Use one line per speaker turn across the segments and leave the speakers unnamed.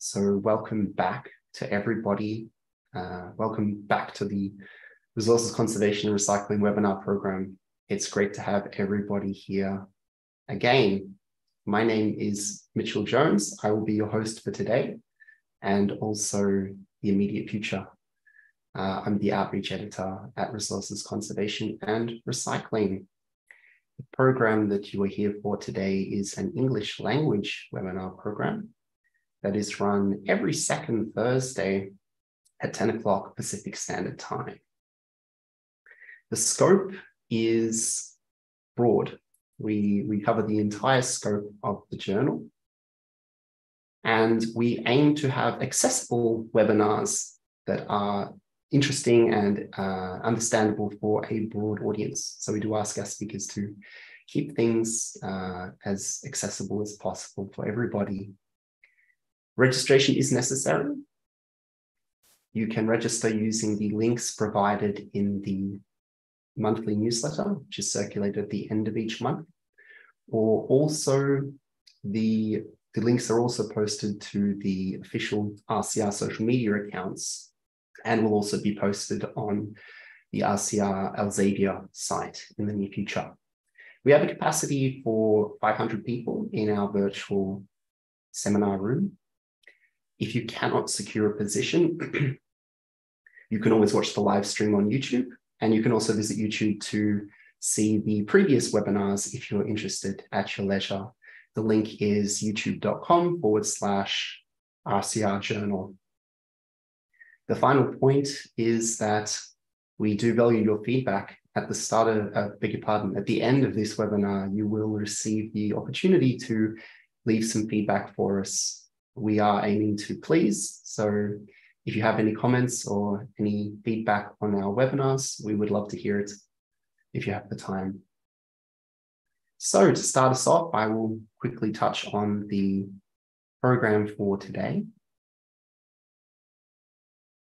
So, welcome back to everybody. Uh, welcome back to the Resources Conservation and Recycling webinar program. It's great to have everybody here again. My name is Mitchell Jones. I will be your host for today and also the immediate future. Uh, I'm the outreach editor at Resources Conservation and Recycling. The program that you are here for today is an English language webinar program that is run every second Thursday at 10 o'clock Pacific Standard Time. The scope is broad. We, we cover the entire scope of the journal. And we aim to have accessible webinars that are interesting and uh, understandable for a broad audience. So we do ask our speakers to keep things uh, as accessible as possible for everybody. Registration is necessary. You can register using the links provided in the monthly newsletter, which is circulated at the end of each month, or also the, the links are also posted to the official RCR social media accounts and will also be posted on the RCR Elsevier site in the near future. We have a capacity for 500 people in our virtual seminar room. If you cannot secure a position, you can always watch the live stream on YouTube, and you can also visit YouTube to see the previous webinars if you're interested at your leisure. The link is youtube.com forward slash RCR journal the final point is that we do value your feedback. At the start of, uh, beg your pardon, at the end of this webinar, you will receive the opportunity to leave some feedback for us. We are aiming to please. So if you have any comments or any feedback on our webinars, we would love to hear it if you have the time. So to start us off, I will quickly touch on the program for today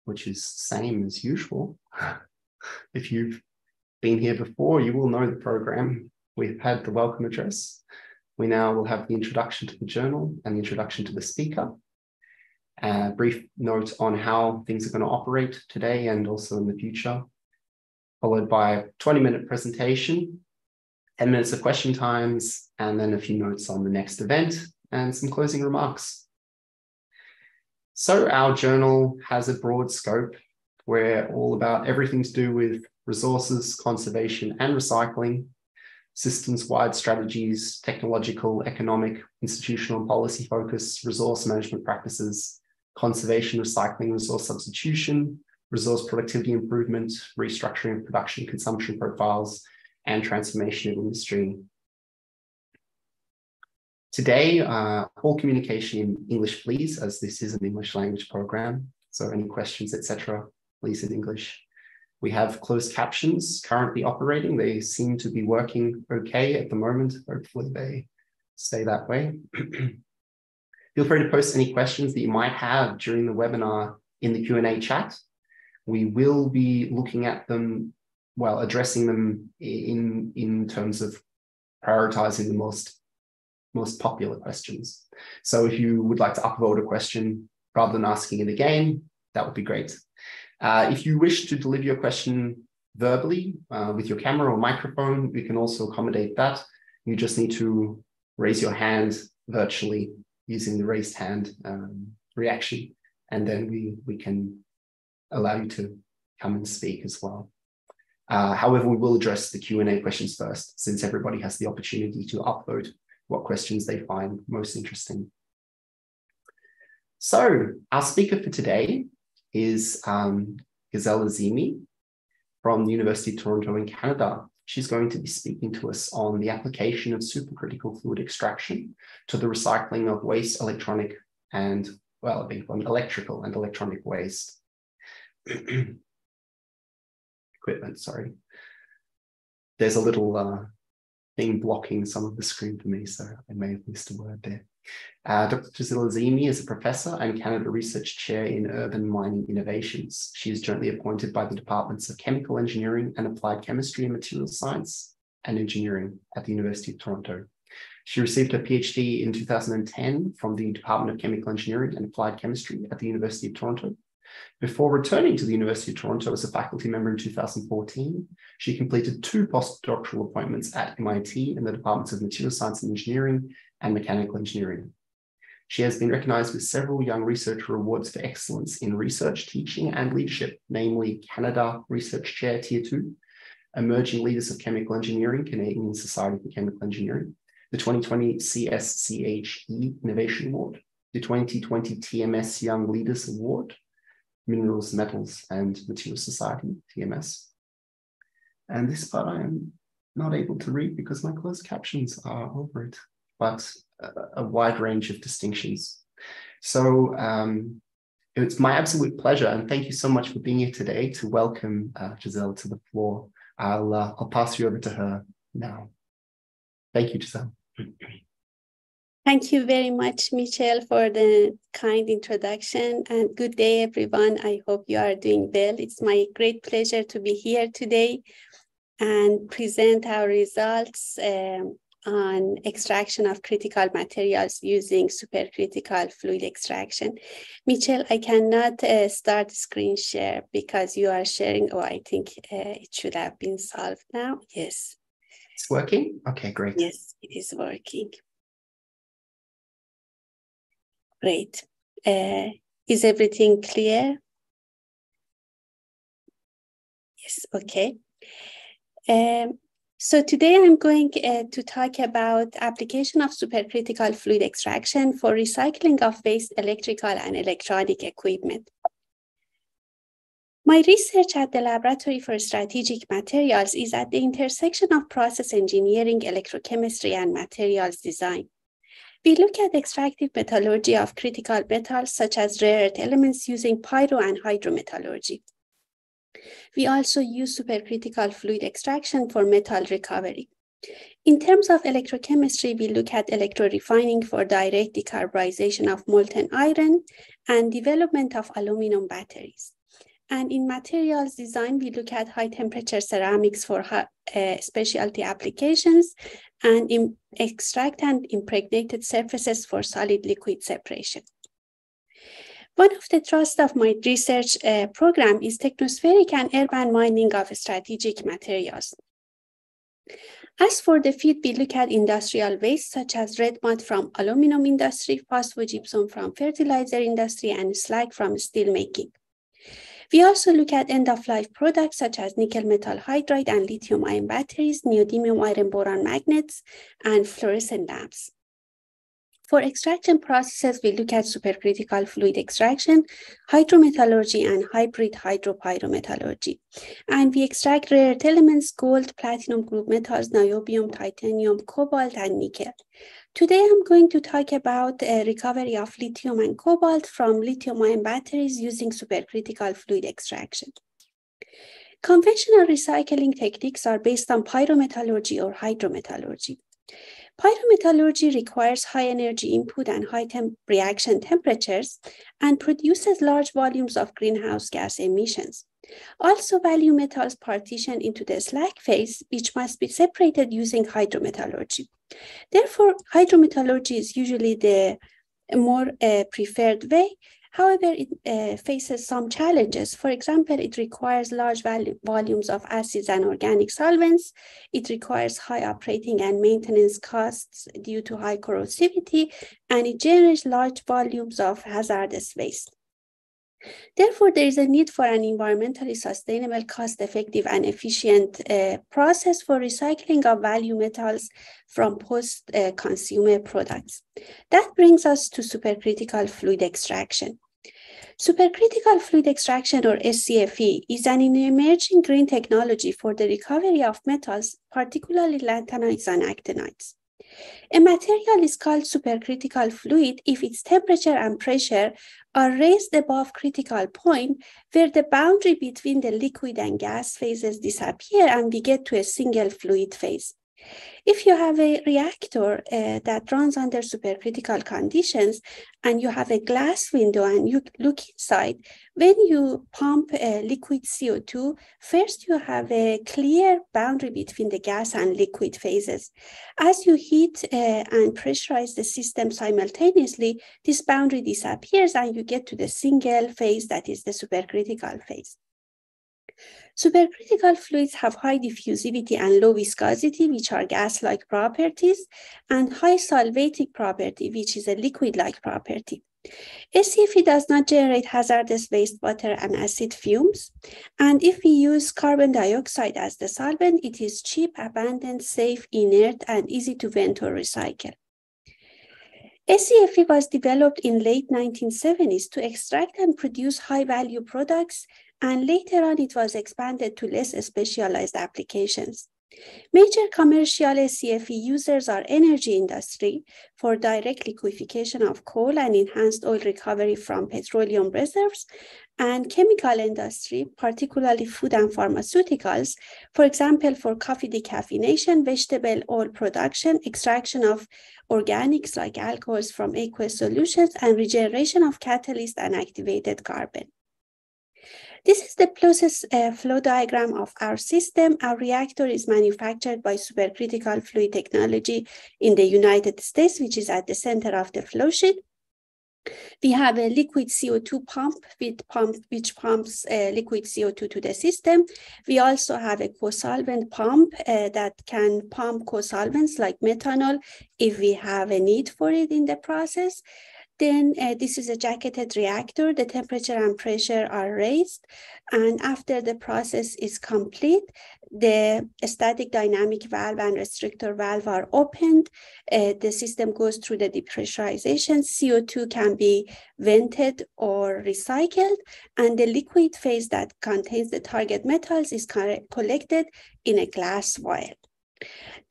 which is same as usual. if you've been here before, you will know the program. We've had the welcome address. We now will have the introduction to the journal and the introduction to the speaker. A brief note on how things are going to operate today and also in the future, followed by a 20 minute presentation, 10 minutes of question times, and then a few notes on the next event and some closing remarks. So our journal has a broad scope. We're all about everything to do with resources, conservation, and recycling, systems-wide strategies, technological, economic, institutional, policy focus, resource management practices, conservation, recycling, resource substitution, resource productivity improvement, restructuring of production consumption profiles, and transformation of industry Today, uh, all communication in English, please, as this is an English language program. So any questions, etc., please in English. We have closed captions currently operating. They seem to be working okay at the moment. Hopefully they stay that way. Feel free to post any questions that you might have during the webinar in the Q&A chat. We will be looking at them, well, addressing them in, in terms of prioritizing the most most popular questions. So if you would like to upvote a question rather than asking it again, that would be great. Uh, if you wish to deliver your question verbally uh, with your camera or microphone, we can also accommodate that. You just need to raise your hand virtually using the raised hand um, reaction, and then we, we can allow you to come and speak as well. Uh, however, we will address the Q&A questions first, since everybody has the opportunity to upload what questions they find most interesting. So our speaker for today is um, Gisele Azimi from the University of Toronto in Canada. She's going to be speaking to us on the application of supercritical fluid extraction to the recycling of waste, electronic, and, well, electrical and electronic waste. Equipment, sorry. There's a little uh, thing blocking some of the screen for me, so I may have missed a word there. Uh, Dr. Gisele Azimi is a professor and Canada Research Chair in Urban Mining Innovations. She is jointly appointed by the Departments of Chemical Engineering and Applied Chemistry and Materials Science and Engineering at the University of Toronto. She received her PhD in 2010 from the Department of Chemical Engineering and Applied Chemistry at the University of Toronto. Before returning to the University of Toronto as a faculty member in 2014, she completed two postdoctoral appointments at MIT in the departments of Material Science and Engineering and Mechanical Engineering. She has been recognized with several Young Researcher Awards for excellence in research, teaching, and leadership, namely Canada Research Chair Tier 2, Emerging Leaders of Chemical Engineering, Canadian Society for Chemical Engineering, the 2020 CSCHE Innovation Award, the 2020 TMS Young Leaders Award, Minerals, Metals, and Materials Society, TMS. And this part I am not able to read because my closed captions are over it, but a, wide range of distinctions. So um, it's my absolute pleasure, and thank you so much for being here today to welcome uh, Gisele to the floor. I'll, uh, I'll pass you over to her now. Thank you, Gisele.
Thank you very much, Michelle, for the kind introduction and good day, everyone. I hope you are doing well. It's my great pleasure to be here today and present our results um, on extraction of critical materials using supercritical fluid extraction. Michelle, I cannot uh, start screen share because you are sharing. Oh, I think uh, it should have been solved now. Yes.
It's working? Okay, great.
Yes, it is working. Great. Uh, is everything clear? Yes, okay. Um, so today I'm going uh, to talk about application of supercritical fluid extraction for recycling of waste electrical and electronic equipment. My research at the Laboratory for Strategic Materials is at the intersection of process engineering, electrochemistry, and materials design. We look at extractive metallurgy of critical metals such as rare earth elements using pyro and hydrometallurgy. We also use supercritical fluid extraction for metal recovery. In terms of electrochemistry, we look at electrorefining for direct decarburization of molten iron and development of aluminum batteries. And in materials design, we look at high temperature ceramics for uh, specialty applications and extract and impregnated surfaces for solid liquid separation. One of the thrust of my research uh, program is technospheric and urban mining of strategic materials. As for the feed, we look at industrial waste such as red mud from aluminum industry, phosphogypsum from fertilizer industry, and slag from steel making. We also look at end-of-life products such as nickel metal hydride and lithium-ion batteries, neodymium iron boron magnets, and fluorescent lamps. For extraction processes, we look at supercritical fluid extraction, hydrometallurgy, and hybrid hydropyrometallurgy. And we extract rare earth elements, gold, platinum group metals, niobium, titanium, cobalt, and nickel. Today, I'm going to talk about uh, recovery of lithium and cobalt from lithium-ion batteries using supercritical fluid extraction. Conventional recycling techniques are based on pyrometallurgy or hydrometallurgy. Pyrometallurgy requires high energy input and high temp reaction temperatures and produces large volumes of greenhouse gas emissions. Also, value metals partition into the slag phase, which must be separated using hydrometallurgy. Therefore, hydrometallurgy is usually the more uh, preferred way. However, it uh, faces some challenges. For example, it requires large volumes of acids and organic solvents. It requires high operating and maintenance costs due to high corrosivity, and it generates large volumes of hazardous waste. Therefore, there is a need for an environmentally sustainable, cost-effective, and efficient uh, process for recycling of value metals from post-consumer products. That brings us to supercritical fluid extraction. Supercritical fluid extraction, or SCFE, is an emerging green technology for the recovery of metals, particularly lanthanides and actinides. A material is called supercritical fluid if its temperature and pressure are raised above critical point where the boundary between the liquid and gas phases disappear and we get to a single fluid phase. If you have a reactor uh, that runs under supercritical conditions and you have a glass window and you look inside, when you pump uh, liquid CO2, first you have a clear boundary between the gas and liquid phases. As you heat uh, and pressurize the system simultaneously, this boundary disappears and you get to the single phase that is the supercritical phase. Supercritical fluids have high diffusivity and low viscosity, which are gas-like properties, and high solvatic property, which is a liquid-like property. SCFE does not generate hazardous wastewater and acid fumes. And if we use carbon dioxide as the solvent, it is cheap, abundant, safe, inert, and easy to vent or recycle. SCFE was developed in late 1970s to extract and produce high-value products and later on it was expanded to less specialized applications. Major commercial SCFE users are energy industry for direct liquefaction of coal and enhanced oil recovery from petroleum reserves, and chemical industry, particularly food and pharmaceuticals, for example, for coffee decaffeination, vegetable oil production, extraction of organics like alcohols from aqueous solutions, and regeneration of catalyst and activated carbon. This is the closest uh, flow diagram of our system. Our reactor is manufactured by supercritical fluid technology in the United States, which is at the center of the flow sheet. We have a liquid CO2 pump, pump which pumps uh, liquid CO2 to the system. We also have a co-solvent pump uh, that can pump co-solvents like methanol if we have a need for it in the process. Then uh, this is a jacketed reactor. The temperature and pressure are raised. And after the process is complete, the static dynamic valve and restrictor valve are opened. Uh, the system goes through the depressurization. CO2 can be vented or recycled. And the liquid phase that contains the target metals is collected in a glass vial.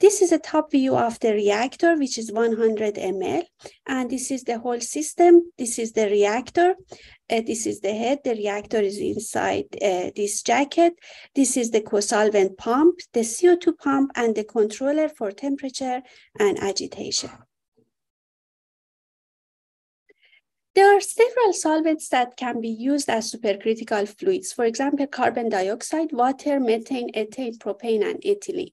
This is a top view of the reactor, which is 100 ml. And this is the whole system. This is the reactor. Uh, this is the head. The reactor is inside uh, this jacket. This is the co-solvent pump, the CO2 pump, and the controller for temperature and agitation. There are several solvents that can be used as supercritical fluids. For example, carbon dioxide, water, methane, ethane, propane, and ethylene.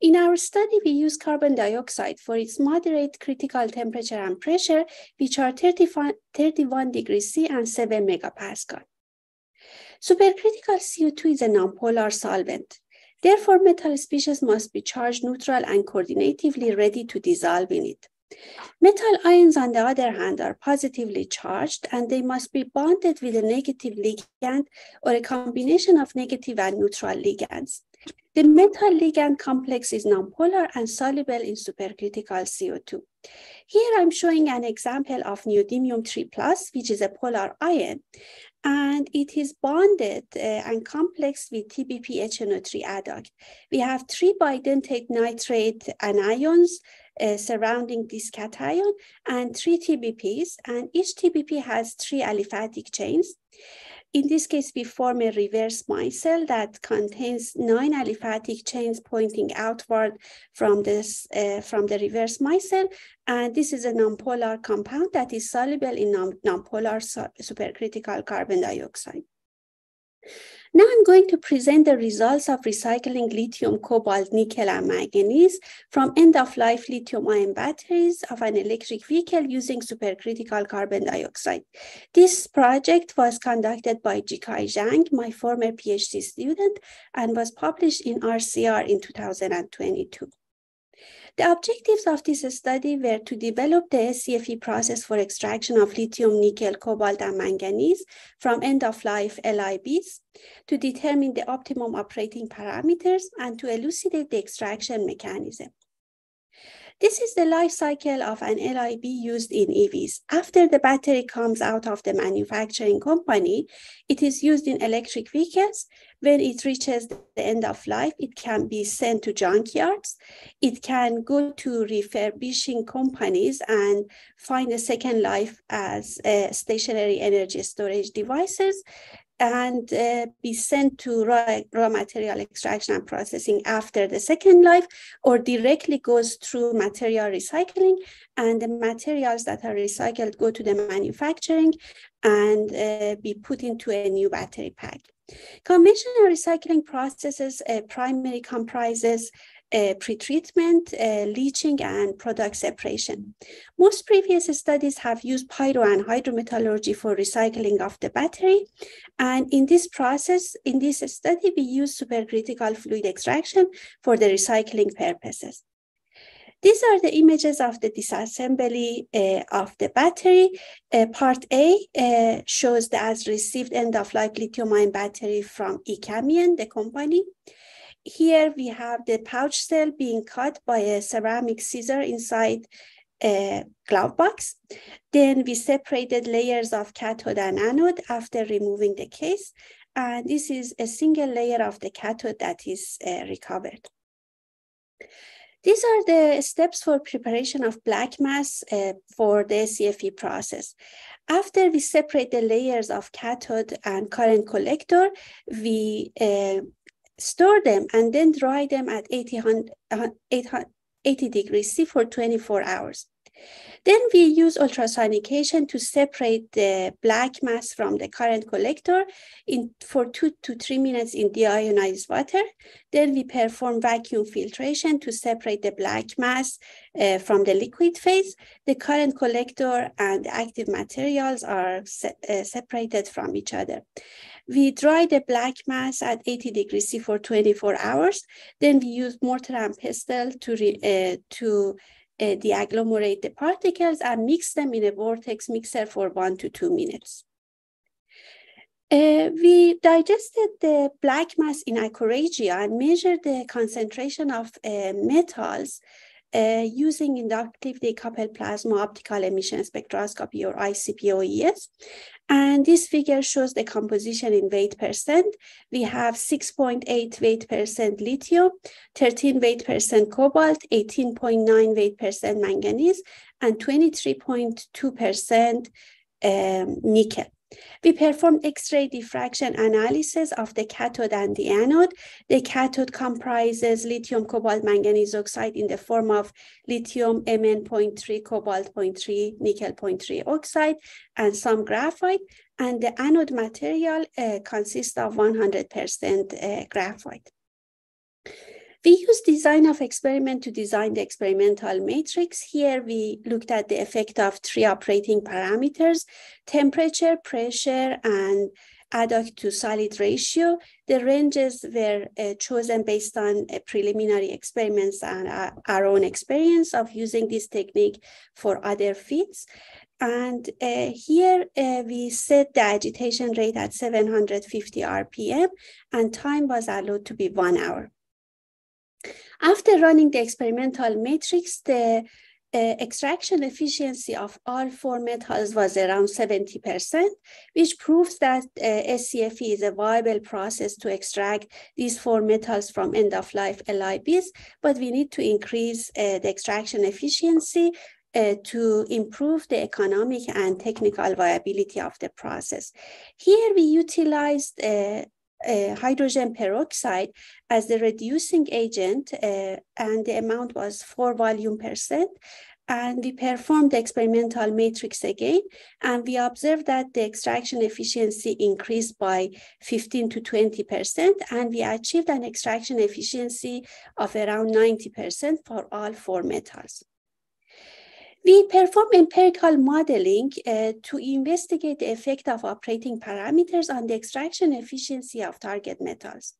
In our study, we use carbon dioxide for its moderate critical temperature and pressure, which are 31 degrees C and 7 megapascal. Supercritical CO2 is a nonpolar solvent. Therefore, metal species must be charged neutral and coordinatively ready to dissolve in it. Metal ions, on the other hand, are positively charged and they must be bonded with a negative ligand or a combination of negative and neutral ligands. The metal ligand complex is nonpolar and soluble in supercritical CO2. Here I'm showing an example of neodymium 3 plus, which is a polar ion, and it is bonded uh, and complex with TBP HNO3 adduct. We have three bidentate nitrate anions uh, surrounding this cation and three TBPs, and each TBP has three aliphatic chains. In this case, we form a reverse micelle that contains nine aliphatic chains pointing outward from, this, uh, from the reverse micelle. And this is a nonpolar compound that is soluble in non nonpolar supercritical carbon dioxide. Now I'm going to present the results of recycling lithium, cobalt, nickel, and manganese from end-of-life lithium-ion batteries of an electric vehicle using supercritical carbon dioxide. This project was conducted by Jikai Zhang, my former PhD student, and was published in RCR in 2022. The objectives of this study were to develop the SCFE process for extraction of lithium, nickel, cobalt, and manganese from end-of-life LIBs, to determine the optimum operating parameters, and to elucidate the extraction mechanism. This is the life cycle of an LIB used in EVs. After the battery comes out of the manufacturing company, it is used in electric vehicles. When it reaches the end of life, it can be sent to junkyards. It can go to refurbishing companies and find a second life as uh, stationary energy storage devices. and uh, be sent to raw, raw material extraction and processing after the second life or directly goes through material recycling and the materials that are recycled go to the manufacturing and uh, be put into a new battery pack. Conventional recycling processes uh, primarily comprises uh, pretreatment, uh, leaching, and product separation. Most previous studies have used pyro and hydrometallurgy for recycling of the battery. And in this process, in this study, we use supercritical fluid extraction for the recycling purposes. These are the images of the disassembly uh, of the battery. Uh, part A uh, shows the as received end-of-life lithium-ion battery from Ecamion, the company. Here we have the pouch cell being cut by a ceramic scissor inside a glove box. Then we separated layers of cathode and anode after removing the case. And this is a single layer of the cathode that is uh, recovered. These are the steps for preparation of black mass uh, for the CFE process. After we separate the layers of cathode and current collector, we uh, store them and then dry them at 80, 80 degrees C for 24 hours. Then we use ultrasonication to separate the black mass from the current collector in, for two to three minutes in deionized water. Then we perform vacuum filtration to separate the black mass uh, from the liquid phase. The current collector and active materials are se uh, separated from each other. We dry the black mass at 80 degrees C for 24 hours. Then we use mortar and pestle to, uh, to uh, deagglomerate the particles and mix them in a vortex mixer for one to two minutes. Uh, we digested the black mass in aqua regia and measured the concentration of uh, metals uh, using inductively coupled plasma optical emission spectroscopy or ICP-OES. And this figure shows the composition in weight percent. We have 6.8 weight percent lithium, 13 weight percent cobalt, 18.9 weight percent manganese, and 23.2 percent um, nickel. We performed X-ray diffraction analysis of the cathode and the anode. The cathode comprises lithium cobalt manganese oxide in the form of lithium Mn.3, cobalt 0.3, nickel 0.3 oxide, and some graphite. And the anode material uh, consists of 100% uh, graphite. We use design of experiment to design the experimental matrix. Here we looked at the effect of three operating parameters, temperature, pressure, and adduct to solid ratio. The ranges were uh, chosen based on uh, preliminary experiments and uh, our own experience of using this technique for other feeds. And uh, here uh, we set the agitation rate at 750 RPM and time was allowed to be one hour. After running the experimental matrix, the uh, extraction efficiency of all four metals was around 70%, which proves that uh, SCFE is a viable process to extract these four metals from end-of-life LIBs, but we need to increase uh, the extraction efficiency uh, to improve the economic and technical viability of the process. Here we utilized uh, uh, hydrogen peroxide as the reducing agent, uh, and the amount was four volume percent. And we performed the experimental matrix again, and we observed that the extraction efficiency increased by 15 to 20%, and we achieved an extraction efficiency of around 90% for all four metals. We perform empirical modeling uh, to investigate the effect of operating parameters on the extraction efficiency of target metals.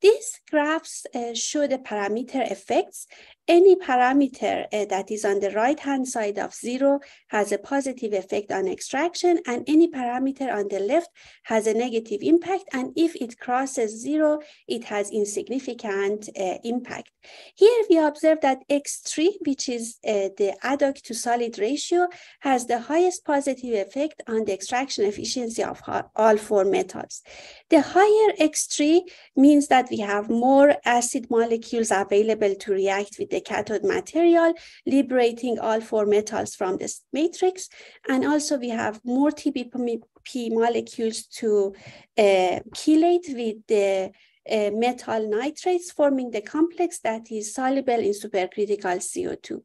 These graphs uh, show the parameter effects any parameter uh, that is on the right-hand side of zero has a positive effect on extraction and any parameter on the left has a negative impact. And if it crosses zero, it has insignificant uh, impact. Here we observe that X3, which is uh, the adduct to solid ratio, has the highest positive effect on the extraction efficiency of all four metals. The higher X3 means that we have more acid molecules available to react with the cathode material, liberating all four metals from this matrix. And also we have more TBP molecules to uh, chelate with the uh, metal nitrates, forming the complex that is soluble in supercritical CO2.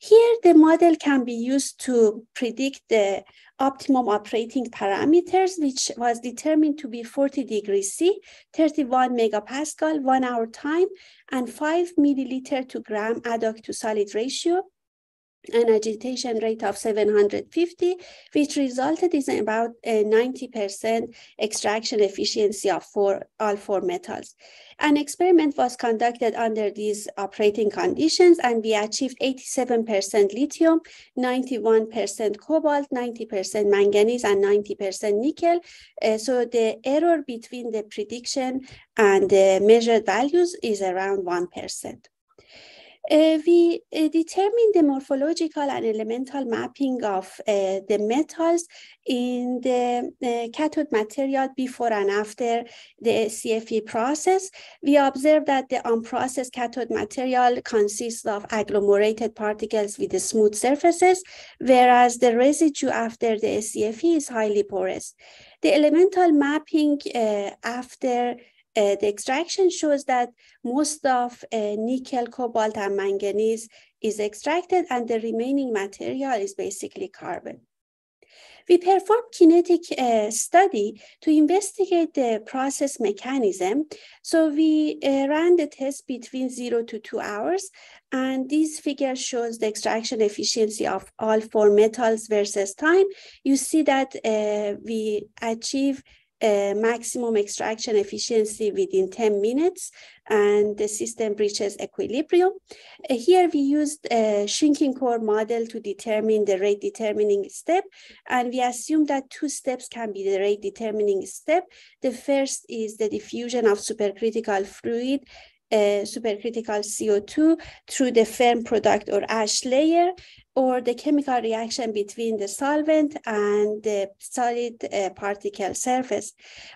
Here, the model can be used to predict the optimum operating parameters, which was determined to be 40 degrees C, 31 megapascal, one hour time, and 5 milliliter to gram adduct to solid ratio an agitation rate of 750, which resulted in about a 90% extraction efficiency of four, all four metals. An experiment was conducted under these operating conditions, and we achieved 87% lithium, 91% cobalt, 90% manganese, and 90% nickel. Uh, so the error between the prediction and the measured values is around 1%. Uh, we uh, determine the morphological and elemental mapping of uh, the metals in the cathode material before and after the CFE process. We observe that the unprocessed cathode material consists of agglomerated particles with smooth surfaces, whereas the residue after the CFE is highly porous. The elemental mapping after uh, the extraction shows that most of uh, nickel, cobalt, and manganese is extracted, and the remaining material is basically carbon. We performed kinetic uh, study to investigate the process mechanism. So we uh, ran the test between zero to two hours, and this figure shows the extraction efficiency of all four metals versus time. You see that uh, we achieve maximum extraction efficiency within 10 minutes and the system reaches equilibrium. Uh, here we used a shrinking core model to determine the rate determining step and we assume that two steps can be the rate determining step. The first is the diffusion of supercritical fluid supercritical CO2 through the firm product or ash layer or the chemical reaction between the solvent and the solid uh, particle surface.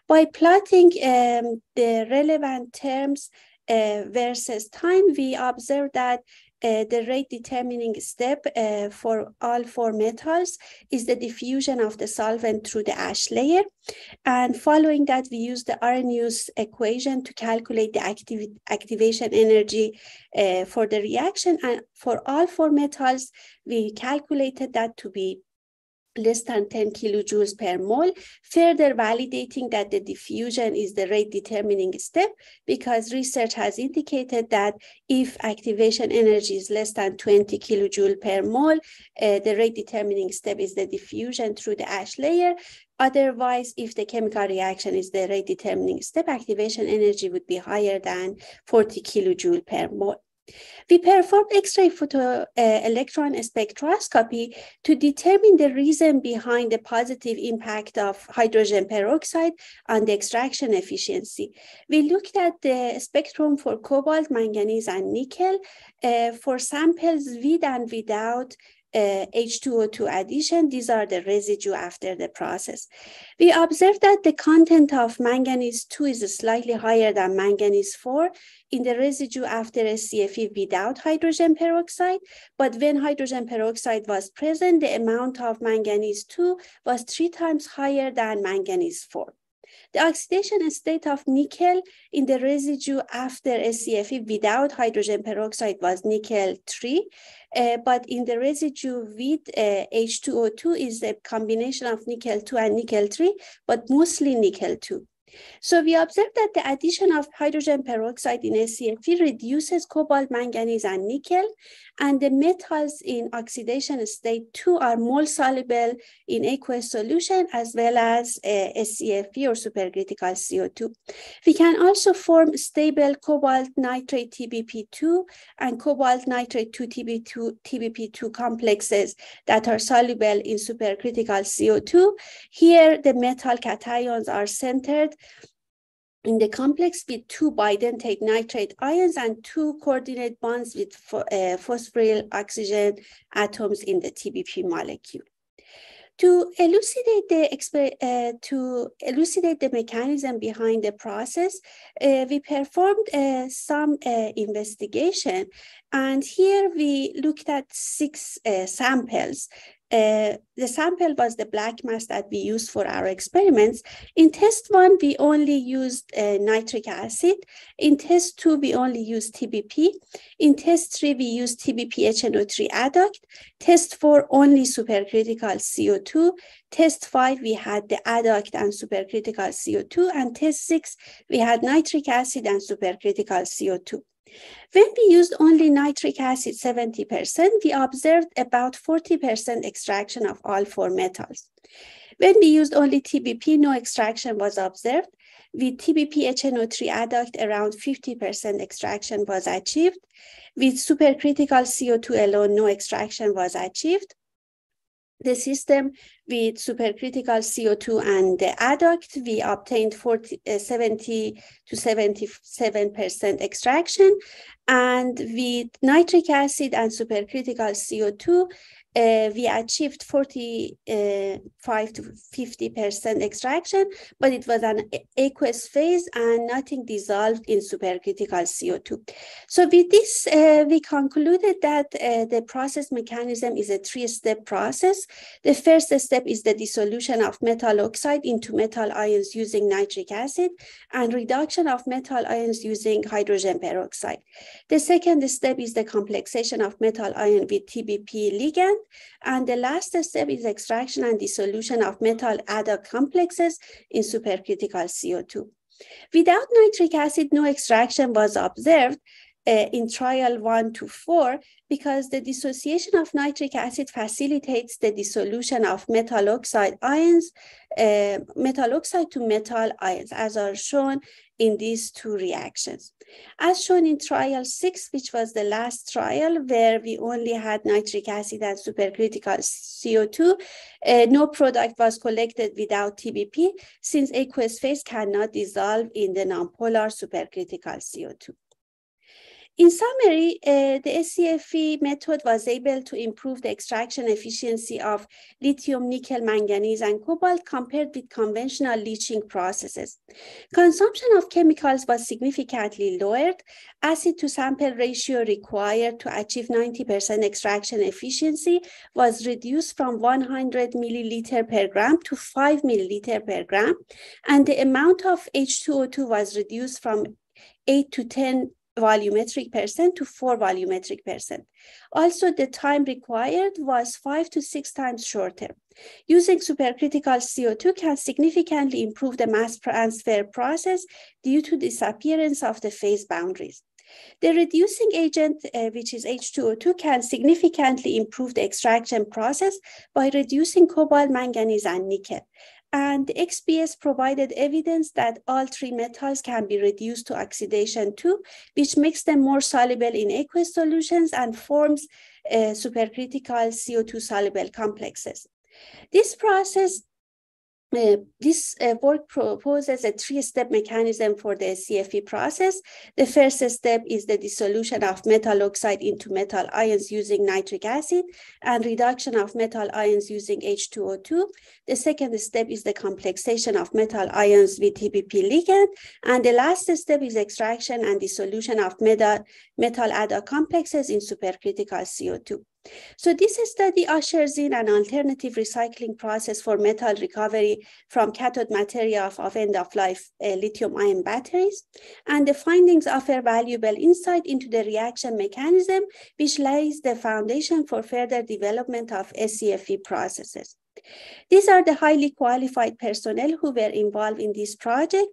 By plotting um, the relevant terms uh, versus time, we observe that uh, the rate determining step uh, for all four metals is the diffusion of the solvent through the ash layer. And following that, we use the Arrhenius equation to calculate the activ activation energy uh, for the reaction. And for all four metals, we calculated that to be less than 10 kilojoules per mole, further validating that the diffusion is the rate determining step because research has indicated that if activation energy is less than 20 kilojoule per mole, uh, the rate determining step is the diffusion through the ash layer. Otherwise, if the chemical reaction is the rate determining step, activation energy would be higher than 40 kilojoule per mole. We performed X-ray photoelectron uh, spectroscopy to determine the reason behind the positive impact of hydrogen peroxide on the extraction efficiency. We looked at the spectrum for cobalt, manganese, and nickel uh, for samples with and without uh, H2O2 addition. These are the residue after the process. We observed that the content of manganese 2 is slightly higher than manganese 4 in the residue after a CFE without hydrogen peroxide. But when hydrogen peroxide was present, the amount of manganese 2 was three times higher than manganese 4. The oxidation state of nickel in the residue after SCFE without hydrogen peroxide was nickel 3, uh, but in the residue with uh, H2O2 is a combination of nickel 2 and nickel 3, but mostly nickel 2. So we observed that the addition of hydrogen peroxide in SCFE reduces cobalt, manganese, and nickel, and the metals in oxidation state 2 are more soluble in aqueous solution as well as uh, SCFE or supercritical CO2. We can also form stable cobalt nitrate TBP2 and cobalt nitrate 2 TBP2, TBP2 complexes that are soluble in supercritical CO2. Here, the metal cations are centered in the complex with two bidentate nitrate ions and two coordinate bonds with uh, phosphoryl oxygen atoms in the TBP molecule. To elucidate the uh, to elucidate the mechanism behind the process, uh, we performed uh, some uh, investigation, and here we looked at six uh, samples uh, the sample was the black mass that we used for our experiments. In test one, we only used uh, nitric acid. In test two, we only used TBP. In test three, we used TBP HNO3 adduct. Test four, only supercritical CO2. Test five, we had the adduct and supercritical CO2. And test six, we had nitric acid and supercritical CO2. When we used only nitric acid 70%, we observed about 40% extraction of all four metals. When we used only TBP, no extraction was observed. With TBP HNO3 adduct, around 50% extraction was achieved. With supercritical CO2 alone, no extraction was achieved the system with supercritical CO2 and the adduct, we obtained 40, uh, 70 to 77% extraction. And with nitric acid and supercritical CO2, uh, we achieved 45 uh, to 50% extraction, but it was an aqueous phase and nothing dissolved in supercritical CO2. So with this, uh, we concluded that uh, the process mechanism is a three-step process. The first step is the dissolution of metal oxide into metal ions using nitric acid and reduction of metal ions using hydrogen peroxide. The second step is the complexation of metal ion with TBP ligand and the last step is extraction and dissolution of metal adduct complexes in supercritical CO2. Without nitric acid, no extraction was observed uh, in trial one to four because the dissociation of nitric acid facilitates the dissolution of metal oxide ions, uh, metal oxide to metal ions, as are shown in these two reactions. As shown in trial six, which was the last trial where we only had nitric acid and supercritical CO2, uh, no product was collected without TBP since aqueous phase cannot dissolve in the nonpolar supercritical CO2. In summary, uh, the SCFE method was able to improve the extraction efficiency of lithium, nickel, manganese, and cobalt compared with conventional leaching processes. Consumption of chemicals was significantly lowered. Acid to sample ratio required to achieve 90% extraction efficiency was reduced from 100 milliliter per gram to 5 milliliter per gram. And the amount of H2O2 was reduced from 8 to 10 volumetric percent to 4 volumetric percent. Also, the time required was 5 to 6 times shorter. Using supercritical CO2 can significantly improve the mass transfer process due to disappearance of the phase boundaries. The reducing agent, uh, which is H2O2, can significantly improve the extraction process by reducing cobalt, manganese, and nickel. And the XPS provided evidence that all three metals can be reduced to oxidation two, which makes them more soluble in aqueous solutions and forms uh, supercritical CO2 soluble complexes. This process uh, this uh, work proposes a three-step mechanism for the CFE process. The first step is the dissolution of metal oxide into metal ions using nitric acid and reduction of metal ions using H2O2. The second step is the complexation of metal ions with TBP ligand. And the last step is extraction and dissolution of metal, metal adduct complexes in supercritical CO2. So this study ushers in an alternative recycling process for metal recovery from cathode material of, of end-of-life uh, lithium-ion batteries. And the findings offer valuable insight into the reaction mechanism, which lays the foundation for further development of SCFE processes. These are the highly qualified personnel who were involved in this project.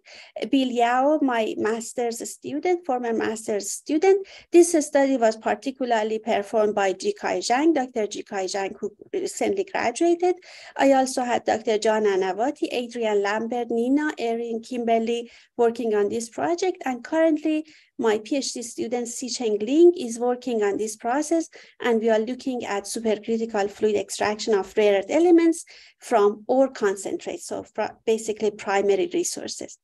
Bill Yao, my master's student, former master's student. This study was particularly performed by Jikai Zhang, Dr. Jikai Zhang, who recently graduated. I also had Dr. John Anavati, Adrian Lambert, Nina, Erin, Kimberly working on this project. And currently, my PhD student, Si Cheng Ling, is working on this process, and we are looking at supercritical fluid extraction of rare earth elements from ore concentrates, so basically primary resources.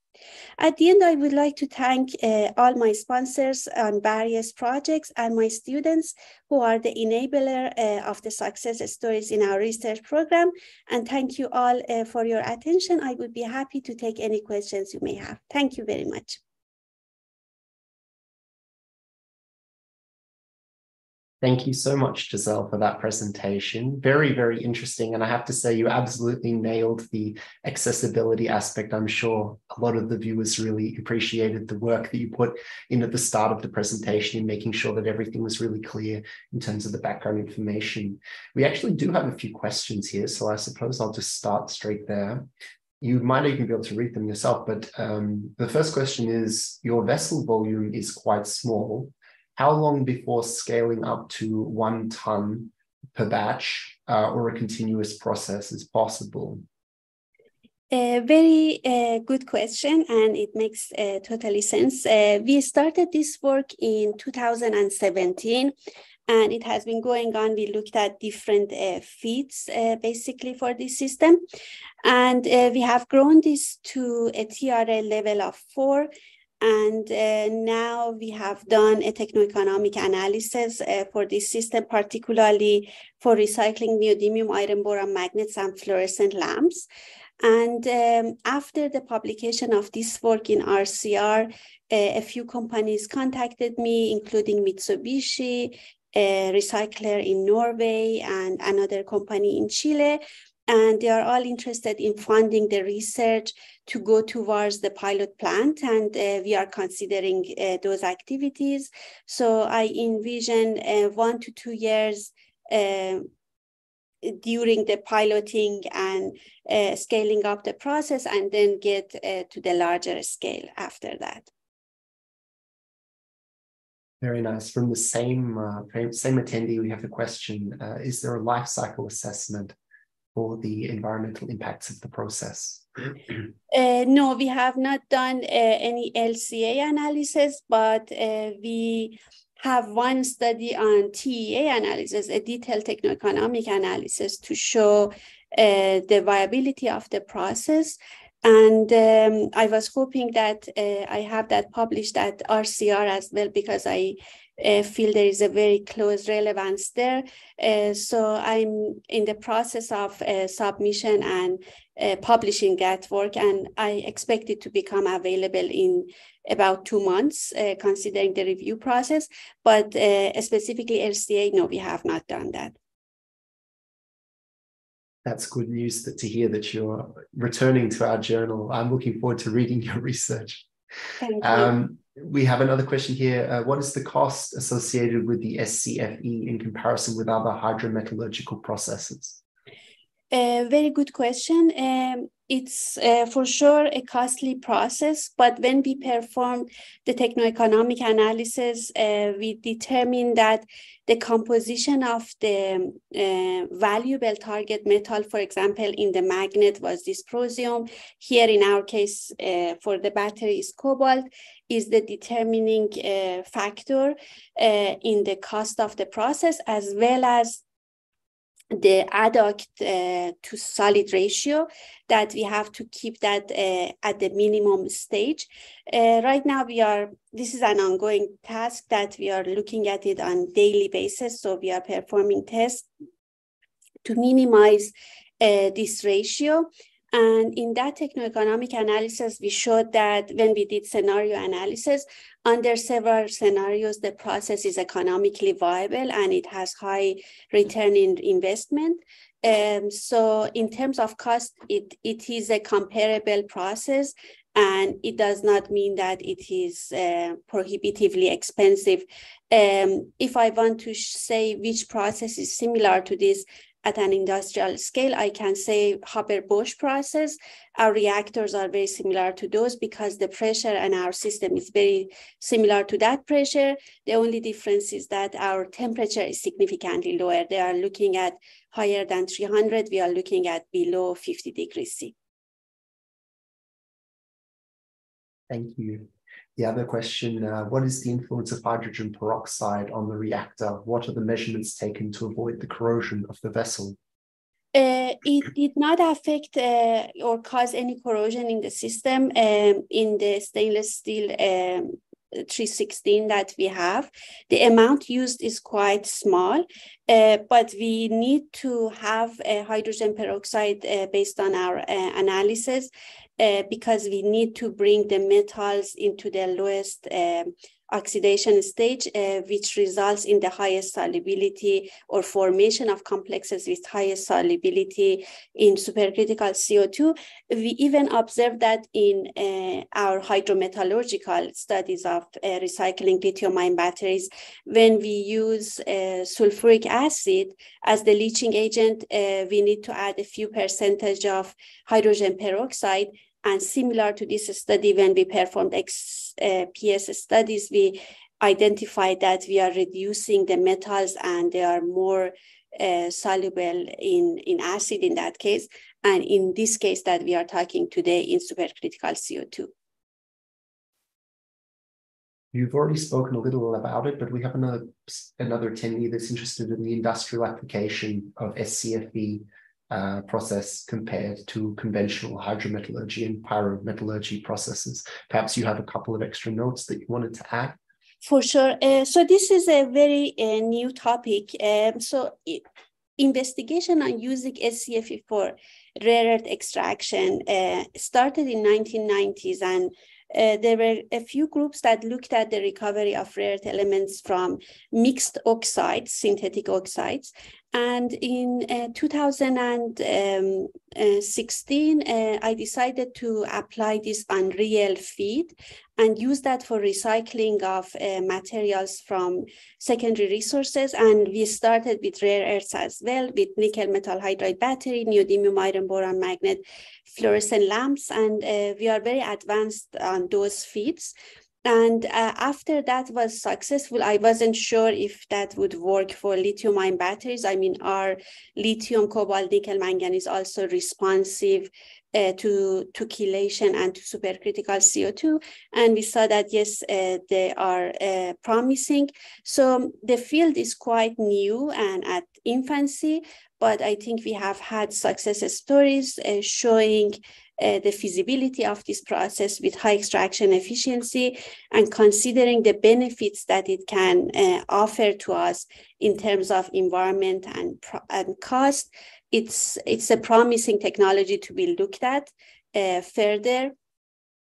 At the end, I would like to thank uh, all my sponsors on various projects and my students who are the enabler uh, of the success stories in our research program. And thank you all uh, for your attention. I would be happy to take any questions you may have. Thank you very much.
Thank you so much, Gisele, for that presentation. Very, very interesting. And I have to say, you absolutely nailed the accessibility aspect. I'm sure a lot of the viewers really appreciated the work that you put in at the start of the presentation in making sure that everything was really clear in terms of the background information. We actually do have a few questions here, so I suppose I'll just start straight there you might even be able to read them yourself. But um, the first question is Your vessel volume is quite small how long before scaling up to one ton per batch uh, or a continuous process is possible?
A very uh, good question, and it makes uh, totally sense. Uh, we started this work in 2017, and it has been going on. We looked at different uh, feeds uh, basically for this system, and we have grown this to a TRL level of four and uh, now we have done a techno-economic analysis uh, for this system, particularly for recycling neodymium iron boron magnets and fluorescent lamps. And um, after the publication of this work in RCR, uh, a few companies contacted me, including Mitsubishi, a recycler in Norway, and another company in Chile, and they are all interested in funding the research to go towards the pilot plant. And uh, we are considering uh, those activities. So i envision uh, one to two years um, during the piloting and uh, scaling up the process and then get uh, to the larger scale after that.
Very nice. From the same uh, same attendee, we have the question: uh, Is there a life cycle assessment for the environmental impacts of the process?
Uh, no, we have not done uh, any LCA analysis, but uh, we have one study on TEA analysis, a detailed techno-economic analysis to show uh, the viability of the process. And um, I was hoping that uh, I have that published at RCR as well because I uh, feel there is a very close relevance there. Uh, so I'm in the process of uh, submission and uh, publishing that work, and I expect it to become available in about two months, uh, considering the review process. But uh, specifically LCA, no, we have not done that.
That's good news that, to hear that you're returning to our journal. I'm looking forward to reading your research.
Thank you.
Um, we have another question here. Uh, what is the cost associated with the SCFE in comparison with other hydrometallurgical processes?
A very good question. Um, it's uh, for sure a costly process, but when we perform the techno-economic analysis, uh, we determine that the composition of the uh, valuable target metal, for example, in the magnet was dysprosium. Here in our case, uh, for the battery is cobalt, is the determining uh, factor uh, in the cost of the process, as well as the adduct uh, to solid ratio that we have to keep that uh, at the minimum stage. Uh, right now we are, this is an ongoing task that we are looking at it on daily basis. So we are performing tests to minimize uh, this ratio. And in that techno-economic analysis, we showed that when we did scenario analysis, under several scenarios, the process is economically viable and it has high return in investment. Um, so in terms of cost, it, it is a comparable process and it does not mean that it is uh, prohibitively expensive. Um, if I want to say which process is similar to this, at an industrial scale, I can say Haber-Bosch process. Our reactors are very similar to those because the pressure and our system is very similar to that pressure. The only difference is that our temperature is significantly lower. They are looking at higher than 300. We are looking at below 50 degrees C.
Thank you. The other question, uh, what is the influence of hydrogen peroxide on the reactor? What are the measurements taken to avoid the corrosion of the vessel?
Uh, it did not affect uh, or cause any corrosion in the system um, in the stainless steel um, 316 that we have. The amount used is quite small, uh, but we need to have a hydrogen peroxide uh, based on our uh, analysis uh, because we need to bring the metals into the lowest um, oxidation stage, uh, which results in the highest solubility or formation of complexes with highest solubility in supercritical CO2. We even observed that in uh, our hydrometallurgical studies of uh, recycling lithium ion batteries, when we use uh, sulfuric acid as the leaching agent, uh, we need to add a few percentage of hydrogen peroxide and similar to this study, when we performed XPS uh, studies, we identify that we are reducing the metals and they are more uh, soluble in, in acid in that case. And in this case that we are talking today in supercritical CO2.
You've already spoken a little about it, but we have another, another attendee that's interested in the industrial application of SCFE uh, process compared to conventional hydrometallurgy and pyrometallurgy processes. Perhaps you have a couple of extra notes that you wanted to add.
For sure. Uh, so this is a very uh, new topic. Um, so it, investigation on using SCFE for rare earth extraction uh, started in 1990s and uh, there were a few groups that looked at the recovery of rare earth elements from mixed oxides, synthetic oxides, and in uh, 2016, uh, I decided to apply this Unreal feed and use that for recycling of uh, materials from secondary resources. And we started with rare earths as well, with nickel metal hydride battery, neodymium iron boron magnet, fluorescent lamps. And uh, we are very advanced on those feeds. And uh, after that was successful, I wasn't sure if that would work for lithium ion batteries. I mean, our lithium, cobalt, nickel, manganese also responsive uh, to, to chelation and to supercritical CO2. And we saw that, yes, uh, they are uh, promising. So the field is quite new and at infancy, but I think we have had success stories uh, showing uh, the feasibility of this process with high extraction efficiency and considering the benefits that it can uh, offer to us in terms of environment and, and cost, it's, it's a promising technology to be looked at uh, further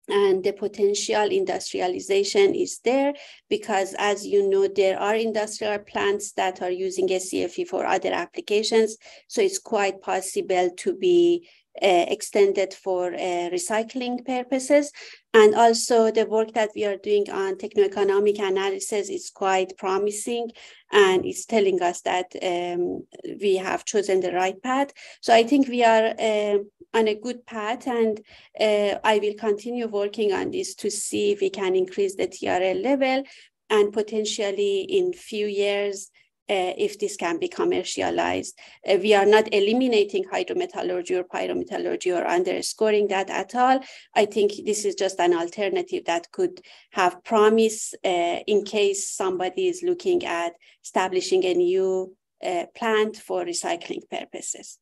and the potential industrialization is there because as you know there are industrial plants that are using SCFE for other applications. So it's quite possible to be extended for uh, recycling purposes. And also the work that we are doing on techno-economic analysis is quite promising and it's telling us that um, we have chosen the right path. So I think we are uh, on a good path and uh, I will continue working on this to see if we can increase the TRL level and potentially in few years uh, if this can be commercialized. Uh, we are not eliminating hydrometallurgy or pyrometallurgy or underscoring that at all. I think this is just an alternative that could have promise uh, in case somebody is looking at establishing a new uh, plant for recycling purposes.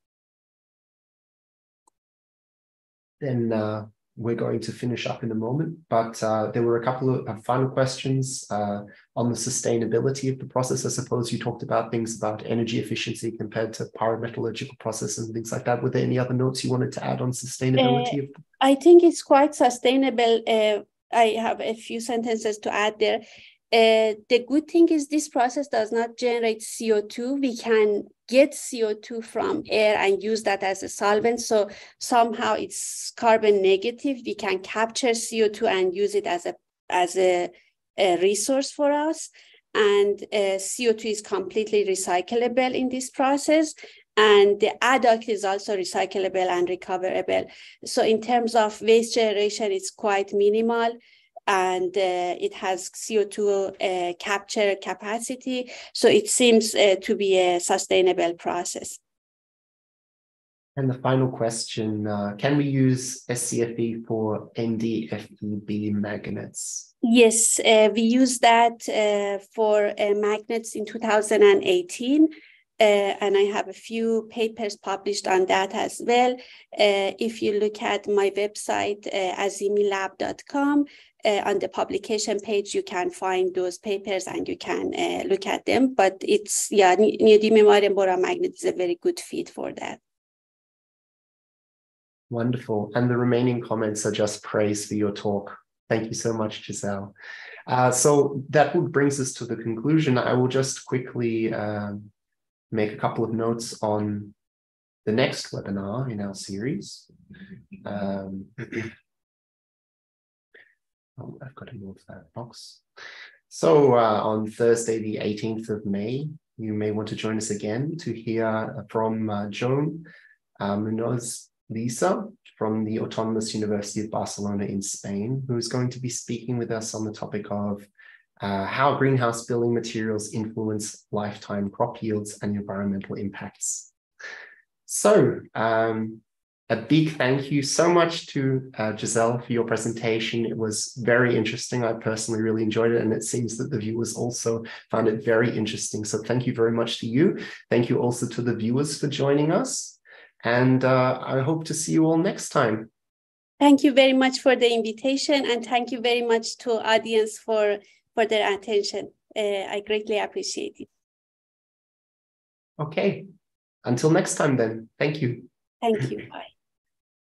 Then uh, we're going to finish up in a moment, but uh, there were a couple of uh, final questions uh, on the sustainability of the process. I suppose you talked about things about energy efficiency compared to pyrometallurgical processes and things like that. Were there any other notes you wanted to add on sustainability?
I think it's quite sustainable. Uh, I have a few sentences to add there. Uh, the good thing is this process does not generate CO2. We can get CO2 from air and use that as a solvent. So somehow it's carbon negative. We can capture CO2 and use it as a as a, a resource for us. And uh, CO2 is completely recyclable in this process. And the adduct is also recyclable and recoverable. So in terms of waste generation, it's quite minimal and uh, it has CO2 uh, capture capacity. So it seems uh, to be a sustainable process.
And the final question, uh, can we use SCFE for NdFeB magnets?
Yes, uh, we used that uh, for magnets in 2018 uh, and I have a few papers published on that as well. Uh, if you look at my website, uh, azimilab.com, uh, on the publication page, you can find those papers and you can uh, look at them. But it's, yeah, neodymium boron magnet is a very good fit for that.
Wonderful. And the remaining comments are just praise for your talk. Thank you so much, Gisele. Uh, so that brings us to the conclusion. I will just quickly um, make a couple of notes on the next webinar in our series. Um, oh, I've got to move that box. So uh, on Thursday, the 18th of May, you may want to join us again to hear from uh, Joan uh, Muñoz Liesa from the Autonomous University of Barcelona in Spain, who is going to be speaking with us on the topic of uh, how greenhouse building materials influence lifetime crop yields and environmental impacts. So, um, a big thank you so much to uh, Gisele for your presentation. It was very interesting. I personally really enjoyed it, and it seems that the viewers also found it very interesting. So, thank you very much to you. Thank you also to the viewers for joining us. And uh, I hope to see you all next time.
Thank you very much for the invitation, and thank you very much to audience for for their attention. Uh, I greatly appreciate it.
Okay. Until next time, then. Thank you.
Thank you. Bye.